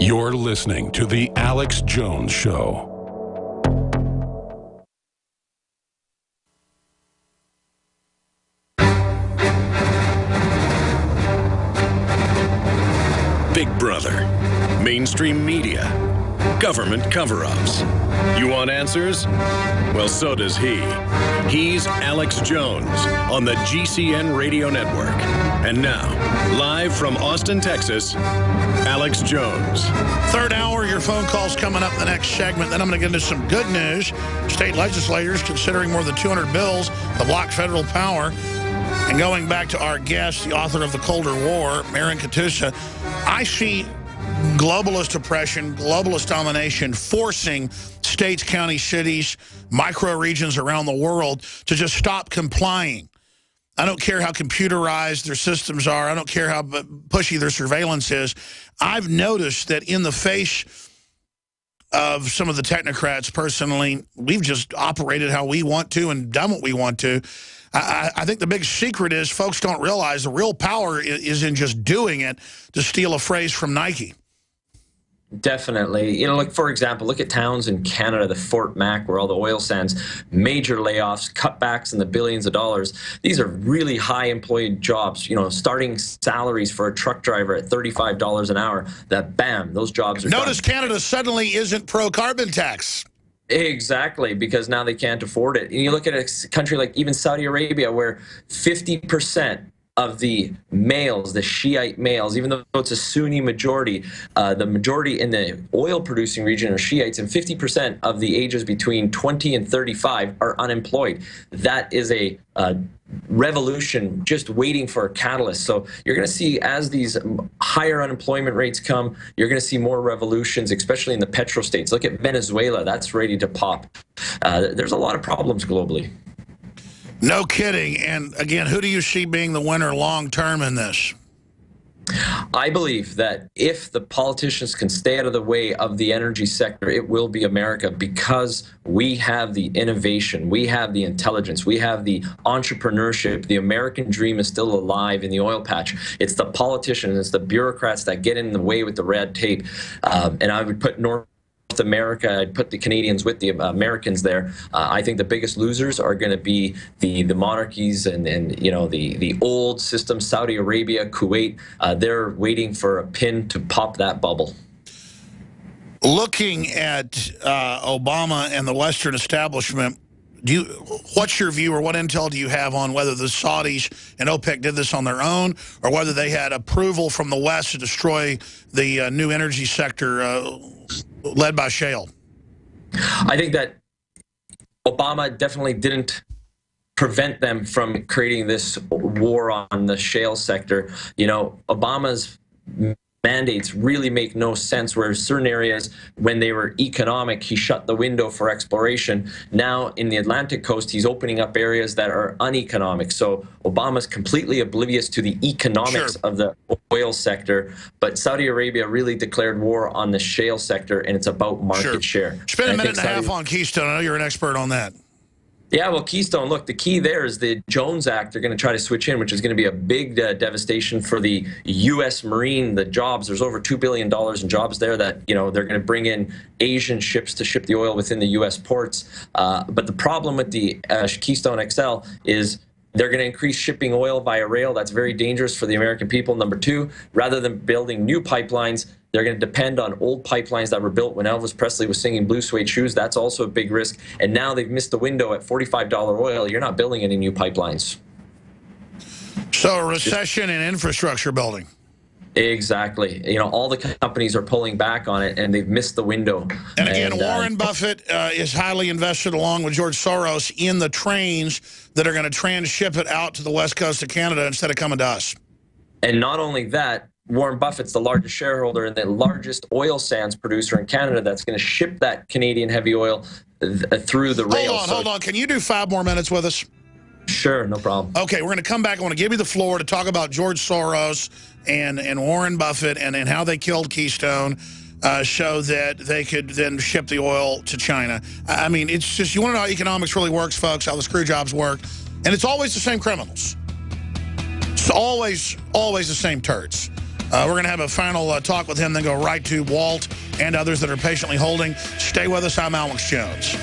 You're listening to The Alex Jones Show. Big Brother, mainstream media, government cover ups. You want answers? Well, so does he. He's Alex Jones on the GCN Radio Network. And now, live from Austin, Texas, Alex Jones. Third hour, your phone calls coming up in the next segment. Then I'm going to get into some good news. State legislators considering more than 200 bills to block federal power. And going back to our guest, the author of The Colder War, Marin Katusa, I see globalist oppression, globalist domination forcing states, counties, cities, micro-regions around the world to just stop complying. I don't care how computerized their systems are. I don't care how pushy their surveillance is. I've noticed that in the face of some of the technocrats personally, we've just operated how we want to and done what we want to. I, I, think the big secret is folks don't realize the real power is in just doing it, to steal a phrase from Nike. Definitely. You know, like for example, look at towns in Canada, the Fort Mac, where all the oil sands, major layoffs, cutbacks in the billions of dollars. These are really high employed jobs, you know, starting salaries for a truck driver at $35 an hour. That bam, those jobs are Notice done. Canada suddenly isn't pro carbon tax. Exactly, because now they can't afford it. And you look at a country like even Saudi Arabia, where 50% of the males, the Shiite males, even though it's a Sunni majority, uh, the majority in the oil producing region are Shiites, and 50% of the ages between 20 and 35 are unemployed. That is a uh, revolution just waiting for a catalyst. So you're going to see as these higher unemployment rates come, you're going to see more revolutions, especially in the petro states. Look at Venezuela, that's ready to pop. Uh, there's a lot of problems globally. No kidding. And again, who do you see being the winner long term in this? I believe that if the politicians can stay out of the way of the energy sector, it will be America because we have the innovation, we have the intelligence, we have the entrepreneurship. The American dream is still alive in the oil patch. It's the politicians, it's the bureaucrats that get in the way with the red tape. Um, and I would put North America, I'd put the Canadians with the Americans there. Uh, I think the biggest losers are going to be the the monarchies and and you know the the old system, Saudi Arabia, Kuwait. Uh, they're waiting for a pin to pop that bubble. Looking at uh, Obama and the Western establishment, do you, what's your view or what intel do you have on whether the Saudis and OPEC did this on their own or whether they had approval from the West to destroy the uh, new energy sector uh, led by shale? I think that Obama definitely didn't prevent them from creating this war on the shale sector. You know, Obama's mandates really make no sense where certain areas when they were economic he shut the window for exploration now in the atlantic coast he's opening up areas that are uneconomic so obama's completely oblivious to the economics Sure. of the oil sector but saudi arabia really declared war on the shale sector and it's about market Sure. share Spend a minute and a half on Keystone. I know you're an expert on that. Yeah, well, Keystone, look, the key there is the Jones Act. They're going to try to switch in, which is going to be a big uh, devastation for the U.S. Marine, the jobs. There's over $2 billion in jobs there that, you know, they're going to bring in Asian ships to ship the oil within the U.S. ports. Uh, but the problem with the uh, Keystone XL is they're going to increase shipping oil via rail. That's very dangerous for the American people. Number two, rather than building new pipelines, they're going to depend on old pipelines that were built when Elvis Presley was singing Blue Suede Shoes. That's also a big risk. And now they've missed the window at $45 oil. You're not building any new pipelines. So recession in infrastructure building. Exactly. You know, all the companies are pulling back on it, and they've missed the window. And again, uh, Warren Buffett uh, is highly invested, along with George Soros, in the trains that are going to transship it out to the west coast of Canada instead of coming to us. And not only that, Warren Buffett's the largest shareholder and the largest oil sands producer in Canada that's going to ship that Canadian heavy oil th- through the rail. Hold on, So- hold on. Can you do five more minutes with us? Sure, no problem. Okay, we're going to come back. I want to give you the floor to talk about George Soros and, and Warren Buffett and, and how they killed Keystone uh, so that they could then ship the oil to China. I mean, it's just, you want to know how economics really works, folks, how the screw jobs work. And it's always the same criminals. It's always, always the same turds. Uh, we're going to have a final uh, talk with him, then go right to Walt and others that are patiently holding. Stay with us. I'm Alex Jones.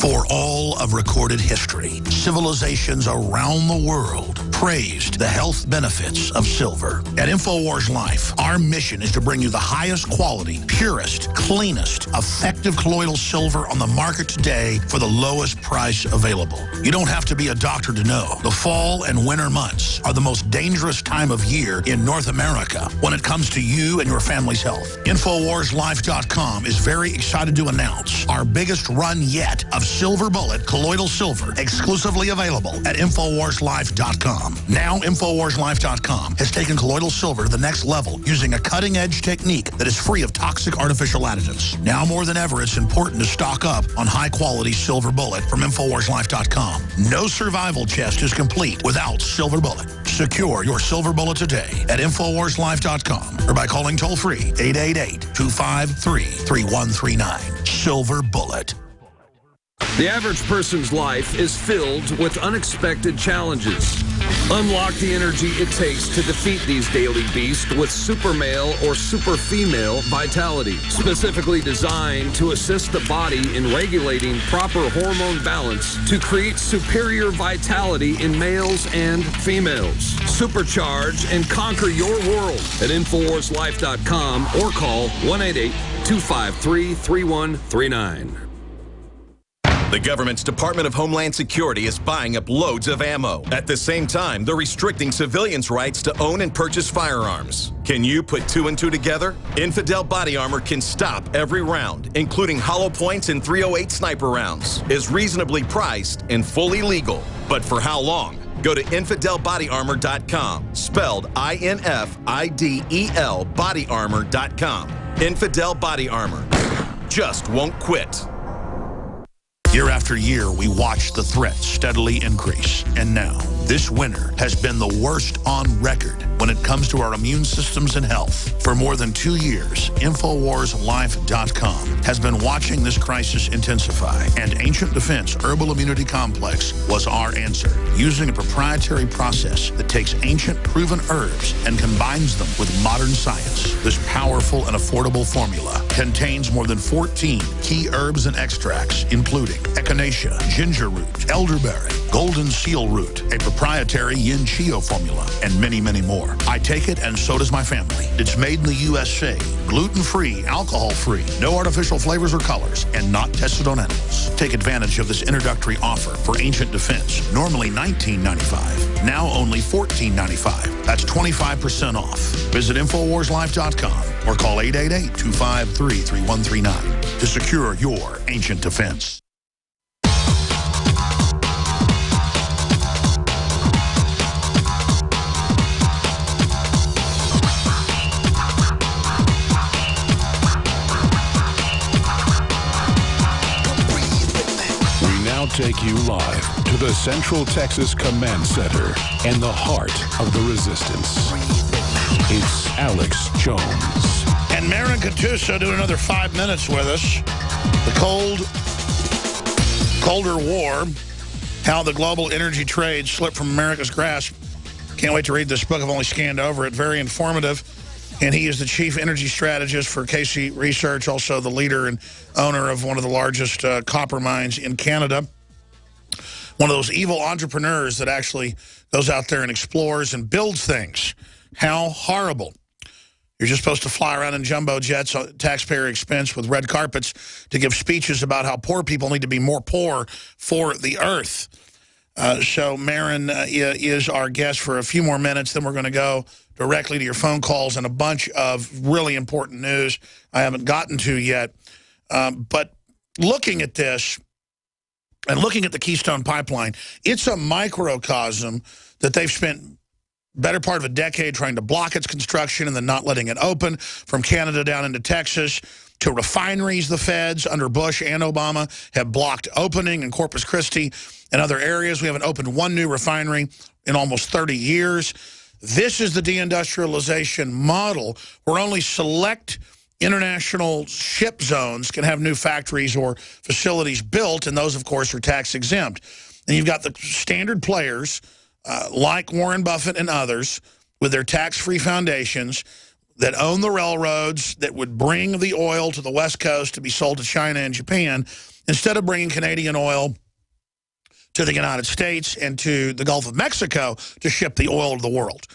For all of recorded history, civilizations around the world praised the health benefits of silver. At InfoWars Life, our mission is to bring you the highest quality, purest, cleanest, effective colloidal silver on the market today for the lowest price available. You don't have to be a doctor to know. The fall and winter months are the most dangerous time of year in North America when it comes to you and your family's health. InfoWarsLife.com is very excited to announce our biggest run yet of Silver Bullet Colloidal Silver, exclusively available at InfoWarsLife.com. Now, InfoWarsLife.com has taken colloidal silver to the next level using a cutting-edge technique that is free of toxic artificial additives. Now more than ever, it's important to stock up on high-quality Silver Bullet from InfoWarsLife.com. No survival chest is complete without Silver Bullet. Secure your Silver Bullet today at InfoWarsLife.com or by calling toll-free 888-253-3139. Silver Bullet. The average person's life is filled with unexpected challenges. Unlock the energy it takes to defeat these daily beasts with super male or super female vitality, specifically designed to assist the body in regulating proper hormone balance to create superior vitality in males and females. Supercharge and conquer your world at InfoWarsLife.com or call 188 253 3139. The government's Department of Homeland Security is buying up loads of ammo. At the same time, they're restricting civilians' rights to own and purchase firearms. Can you put two and two together? Infidel Body Armor can stop every round, including hollow points and 308 sniper rounds, is reasonably priced and fully legal. But for how long? Go to InfidelBodyArmor.com, spelled I-N-F-I-D-E-L bodyarmor.com. Infidel Body Armor. Just won't quit. Year after year, we watched the threat steadily increase. And now, this winter has been the worst on record when it comes to our immune systems and health. For more than two years, InfoWarsLife.com has been watching this crisis intensify, and Ancient Defense Herbal Immunity Complex was our answer, using a proprietary process that takes ancient proven herbs and combines them with modern science. This powerful and affordable formula contains more than 14 key herbs and extracts, including echinacea, ginger root, elderberry, golden seal root, a proprietary yin chiao formula, and many, many more. I take it, and so does my family. It's made in the USA, gluten-free, alcohol-free, no artificial flavors or colors, and not tested on animals. Take advantage of this introductory offer for Ancient Defense, normally $19.95, now only $14.95. That's 25% off. Visit InfoWarsLife.com or call 888-253-3139 to secure your Ancient Defense. Take you live to the Central Texas Command Center and the heart of the resistance. It's Alex Jones. And Marin Katusa doing another five minutes with us. The cold, colder war, how the global energy trade slipped from America's grasp. Can't wait to read this book. I've only scanned over it. Very informative. And he is the chief energy strategist for Casey Research, also the leader and owner of one of the largest uh, copper mines in Canada. One of those evil entrepreneurs that actually goes out there and explores and builds things. How horrible. You're just supposed to fly around in jumbo jets at taxpayer expense with red carpets to give speeches about how poor people need to be more poor for the earth. Uh, so Marin uh, is our guest for a few more minutes. Then we're going to go directly to your phone calls and a bunch of really important news I haven't gotten to yet. Um, but looking at this and looking at the Keystone Pipeline, it's a microcosm that they've spent better part of a decade trying to block its construction and then not letting it open from Canada down into Texas to refineries the feds under Bush and Obama have blocked opening in Corpus Christi and other areas. We haven't opened one new refinery in almost 30 years. This is the deindustrialization model where only select international ship zones can have new factories or facilities built, and those, of course, are tax exempt. And you've got the standard players uh, like Warren Buffett and others, with their tax-free foundations that own the railroads that would bring the oil to the West Coast to be sold to China and Japan, instead of bringing Canadian oil to the United States and to the Gulf of Mexico to ship the oil to the world.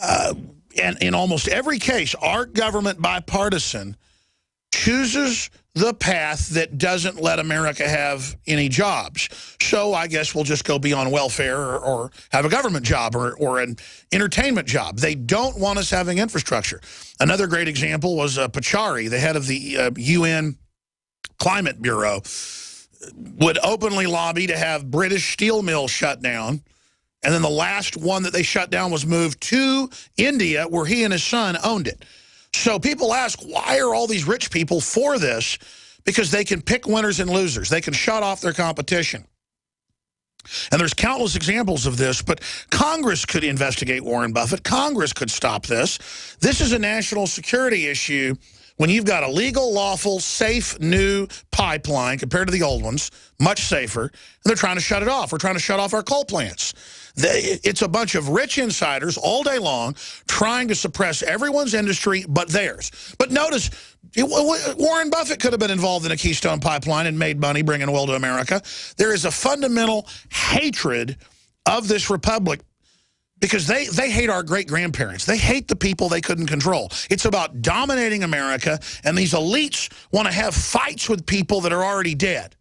Uh, and in almost every case, our government bipartisan chooses the path that doesn't let America have any jobs. So I guess we'll just go be on welfare or, or have a government job or, or an entertainment job. They don't want us having infrastructure. Another great example was uh, Pachauri, the head of the uh, UN Climate Bureau, would openly lobby to have British steel mills shut down. And then the last one that they shut down was moved to India, where he and his son owned it. So people ask, why are all these rich people for this? Because they can pick winners and losers. They can shut off their competition. And there's countless examples of this, but Congress could investigate Warren Buffett. Congress could stop this. This is a national security issue when you've got a legal, lawful, safe, new pipeline compared to the old ones, much safer, and they're trying to shut it off. We're trying to shut off our coal plants. It's a bunch of rich insiders all day long trying to suppress everyone's industry but theirs. But notice, Warren Buffett could have been involved in a Keystone pipeline and made money bringing oil to America. There is a fundamental hatred of this republic because they, they hate our great-grandparents. They hate the people they couldn't control. It's about dominating America, and these elites want to have fights with people that are already dead.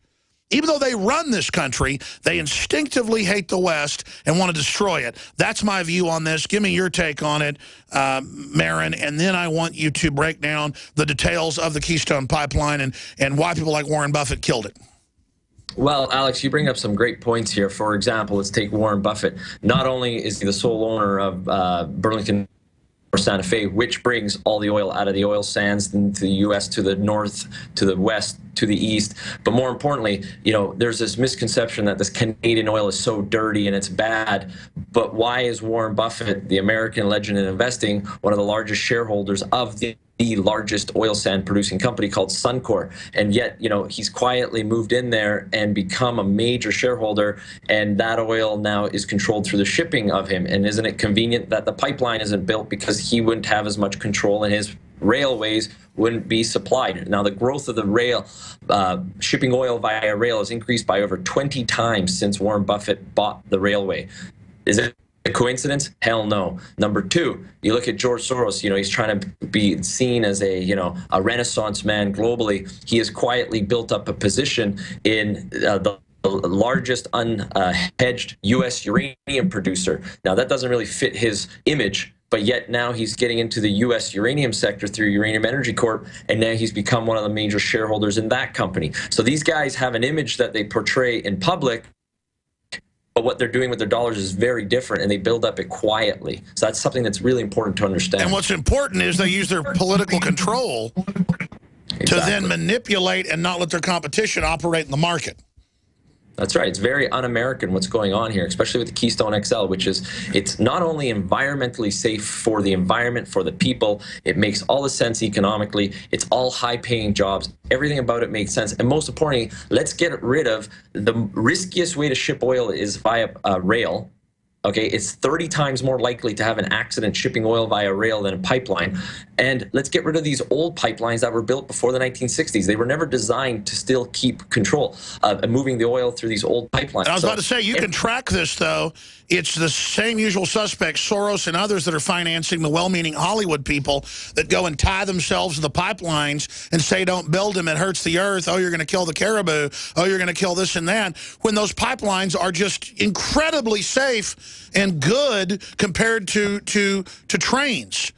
Even though they run this country, they instinctively hate the West and want to destroy it. That's my view on this. Give me your take on it, uh, Marin, and then I want you to break down the details of the Keystone Pipeline and, and why people like Warren Buffett killed it. Well, Alex, you bring up some great points here. For example, let's take Warren Buffett. Not only is he the sole owner of uh, Burlington or Santa Fe, which brings all the oil out of the oil sands into the U.S. to the north, to the west, to the east. But more importantly, you know, there's this misconception that this Canadian oil is so dirty and it's bad. But why is Warren Buffett, the American legend in investing, one of the largest shareholders of the the largest oil sand producing company called Suncor. And yet, you know, he's quietly moved in there and become a major shareholder. And that oil now is controlled through the shipping of him. And isn't it convenient that the pipeline isn't built because he wouldn't have as much control in his railways wouldn't be supplied. Now, the growth of the rail, uh, shipping oil via rail has increased by over 20 times since Warren Buffett bought the railway. Is it a coincidence? Hell no. Number two, you look at George Soros, you know, he's trying to be seen as a, you know, a renaissance man globally. He has quietly built up a position in uh, the largest unhedged U.S. uranium producer. Now, that doesn't really fit his image, but yet now he's getting into the U.S. uranium sector through Uranium Energy Corp, and now he's become one of the major shareholders in that company. So these guys have an image that they portray in public but what they're doing with their dollars is very different and they build up it quietly. So that's something that's really important to understand. And what's important is they use their political control exactly. to then manipulate and not let their competition operate in the market that's right. It's very un-American what's going on here, especially with the Keystone XL, which is it's not only environmentally safe for the environment, for the people, it makes all the sense economically. It's all high-paying jobs. Everything about it makes sense. And most importantly, let's get rid of the riskiest way to ship oil is via uh, rail, Okay, it's 30 times more likely to have an accident shipping oil via rail than a pipeline. And let's get rid of these old pipelines that were built before the 1960s. They were never designed to still keep control of uh, moving the oil through these old pipelines. And I was so, about to say, you can track this, though. It's the same usual suspects, Soros and others that are financing the well-meaning Hollywood people that go and tie themselves to the pipelines and say, don't build them, it hurts the earth. Oh, you're going to kill the caribou. Oh, you're going to kill this and that. When those pipelines are just incredibly safe and good compared to to to trains.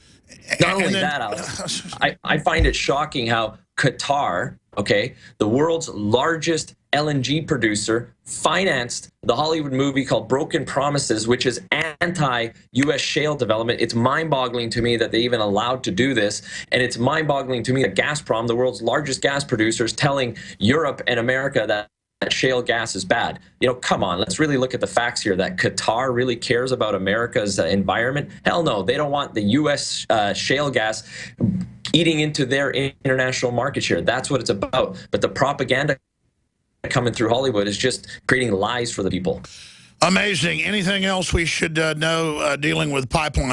Not only then, that, Alex, I, I find it shocking how Qatar, okay, the world's largest LNG producer, financed the Hollywood movie called Broken Promises, which is anti-U.S. shale development. It's mind-boggling to me that they even allowed to do this, and it's mind-boggling to me that Gazprom, the world's largest gas producer, is telling Europe and America that that shale gas is bad. You know, come on, let's really look at the facts here. That Qatar really cares about America's uh, environment? Hell no, they don't want the U.S. Uh, shale gas eating into their international market share. That's what it's about. But the propaganda coming through Hollywood is just creating lies for the people. Amazing. Anything else we should uh, know uh, dealing with pipeline?